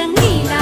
等你来。